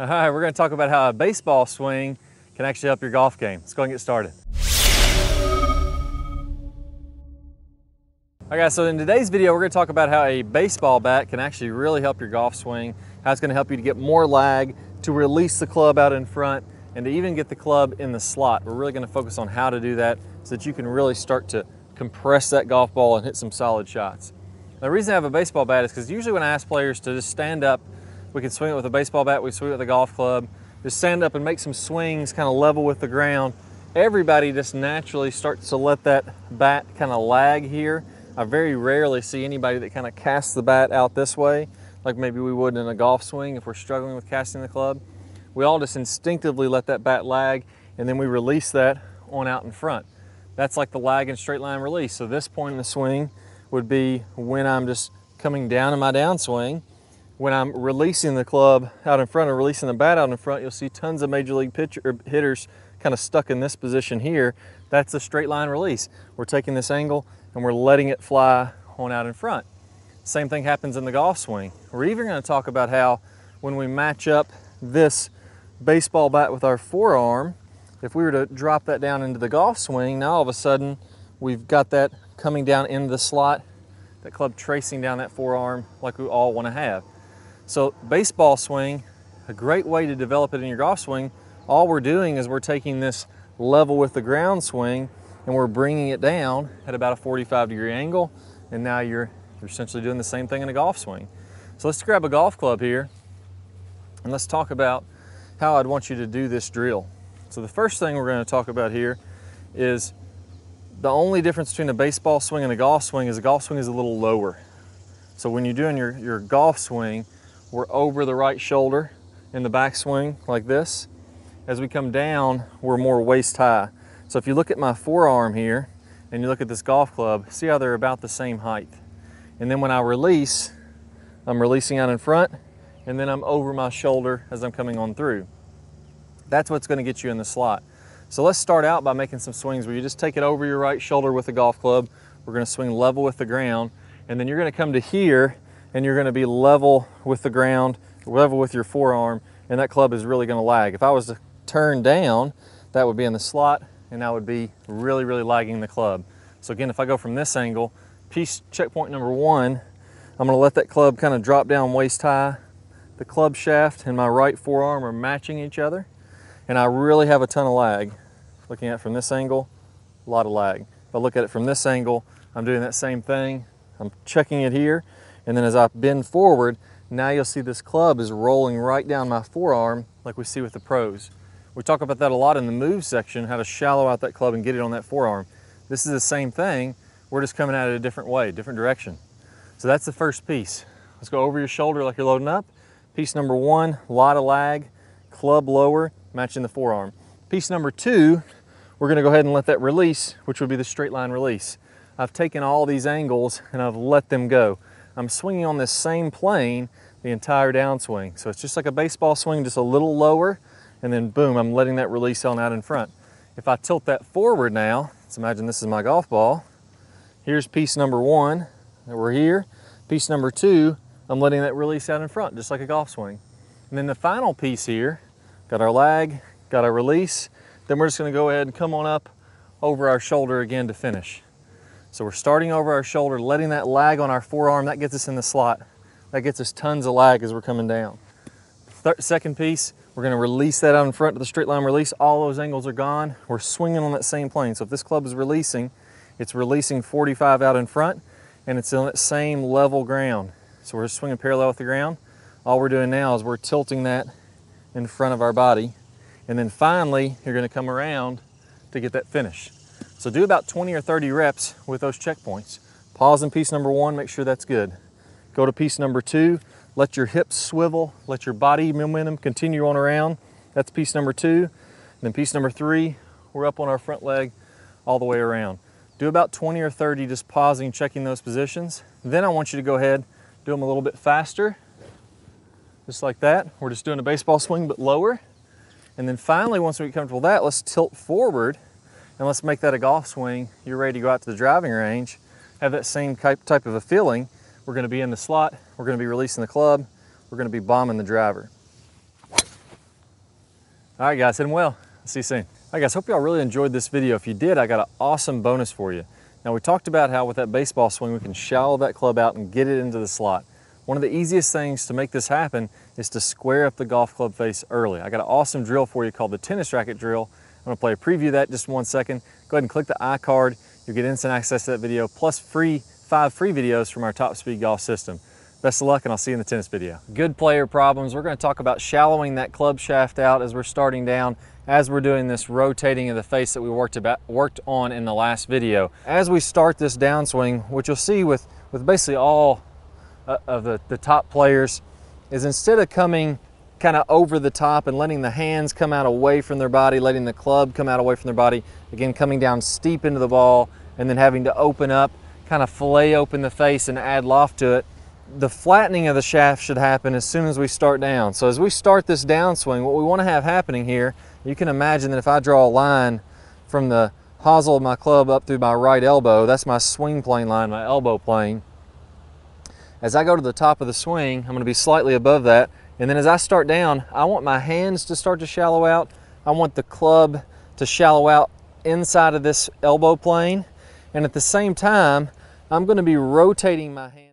All right, we're going to talk about how a baseball swing can actually help your golf game. Let's go and get started. All right, guys, so in today's video, we're going to talk about how a baseball bat can actually really help your golf swing, how it's going to help you to get more lag, to release the club out in front, and to even get the club in the slot. We're really going to focus on how to do that so that you can really start to compress that golf ball and hit some solid shots. The reason I have a baseball bat is because usually when I ask players to just stand up we can swing it with a baseball bat, we swing it with a golf club. Just stand up and make some swings kind of level with the ground. Everybody just naturally starts to let that bat kind of lag here. I very rarely see anybody that kind of casts the bat out this way, like maybe we would in a golf swing if we're struggling with casting the club. We all just instinctively let that bat lag and then we release that on out in front. That's like the lag and straight line release. So this point in the swing would be when I'm just coming down in my downswing when I'm releasing the club out in front and releasing the bat out in front, you'll see tons of major league pitcher, hitters kind of stuck in this position here. That's a straight line release. We're taking this angle and we're letting it fly on out in front. Same thing happens in the golf swing. We're even going to talk about how when we match up this baseball bat with our forearm, if we were to drop that down into the golf swing, now all of a sudden we've got that coming down into the slot, that club tracing down that forearm like we all want to have. So baseball swing, a great way to develop it in your golf swing, all we're doing is we're taking this level with the ground swing and we're bringing it down at about a 45 degree angle and now you're, you're essentially doing the same thing in a golf swing. So let's grab a golf club here and let's talk about how I'd want you to do this drill. So the first thing we're going to talk about here is the only difference between a baseball swing and a golf swing is a golf swing is a little lower. So when you're doing your, your golf swing, we're over the right shoulder in the backswing like this. As we come down, we're more waist high. So if you look at my forearm here and you look at this golf club, see how they're about the same height. And then when I release, I'm releasing out in front and then I'm over my shoulder as I'm coming on through. That's what's gonna get you in the slot. So let's start out by making some swings where you just take it over your right shoulder with a golf club. We're gonna swing level with the ground and then you're gonna come to here and you're gonna be level with the ground, level with your forearm, and that club is really gonna lag. If I was to turn down, that would be in the slot, and that would be really, really lagging the club. So again, if I go from this angle, piece checkpoint number one, I'm gonna let that club kind of drop down waist high. The club shaft and my right forearm are matching each other, and I really have a ton of lag. Looking at from this angle, a lot of lag. If I look at it from this angle, I'm doing that same thing. I'm checking it here, and then as I bend forward, now you'll see this club is rolling right down my forearm like we see with the pros. We talk about that a lot in the move section, how to shallow out that club and get it on that forearm. This is the same thing, we're just coming at it a different way, different direction. So that's the first piece. Let's go over your shoulder like you're loading up. Piece number one, lot of lag, club lower, matching the forearm. Piece number two, we're gonna go ahead and let that release, which would be the straight line release. I've taken all these angles and I've let them go. I'm swinging on this same plane the entire downswing. So it's just like a baseball swing, just a little lower, and then boom, I'm letting that release on out in front. If I tilt that forward now, let's imagine this is my golf ball. Here's piece number one, that we're here. Piece number two, I'm letting that release out in front, just like a golf swing. And then the final piece here, got our lag, got our release, then we're just gonna go ahead and come on up over our shoulder again to finish. So we're starting over our shoulder, letting that lag on our forearm, that gets us in the slot. That gets us tons of lag as we're coming down. Third, second piece, we're gonna release that out in front to the straight line release. All those angles are gone. We're swinging on that same plane. So if this club is releasing, it's releasing 45 out in front and it's on that same level ground. So we're swinging parallel with the ground. All we're doing now is we're tilting that in front of our body. And then finally, you're gonna come around to get that finish. So do about 20 or 30 reps with those checkpoints. Pause in piece number one, make sure that's good. Go to piece number two, let your hips swivel, let your body momentum continue on around. That's piece number two. And then piece number three, we're up on our front leg all the way around. Do about 20 or 30 just pausing, checking those positions. Then I want you to go ahead, do them a little bit faster, just like that. We're just doing a baseball swing, but lower. And then finally, once we get comfortable with that, let's tilt forward and let's make that a golf swing. You're ready to go out to the driving range, have that same type of a feeling. We're gonna be in the slot, we're gonna be releasing the club, we're gonna be bombing the driver. All right, guys, hitting well. See you soon. All right, guys, hope y'all really enjoyed this video. If you did, I got an awesome bonus for you. Now, we talked about how with that baseball swing, we can shallow that club out and get it into the slot. One of the easiest things to make this happen is to square up the golf club face early. I got an awesome drill for you called the tennis racket drill. I'm gonna play a preview of that just one second. Go ahead and click the iCard. You'll get instant access to that video, plus free five free videos from our top speed golf system. Best of luck and I'll see you in the tennis video. Good player problems. We're gonna talk about shallowing that club shaft out as we're starting down as we're doing this rotating of the face that we worked about worked on in the last video. As we start this downswing, what you'll see with, with basically all uh, of the, the top players is instead of coming kind of over the top and letting the hands come out away from their body, letting the club come out away from their body, again coming down steep into the ball and then having to open up, kind of fillet open the face and add loft to it, the flattening of the shaft should happen as soon as we start down. So as we start this downswing, what we want to have happening here, you can imagine that if I draw a line from the hosel of my club up through my right elbow, that's my swing plane line, my elbow plane. As I go to the top of the swing, I'm going to be slightly above that. And then as I start down, I want my hands to start to shallow out. I want the club to shallow out inside of this elbow plane. And at the same time, I'm going to be rotating my hand.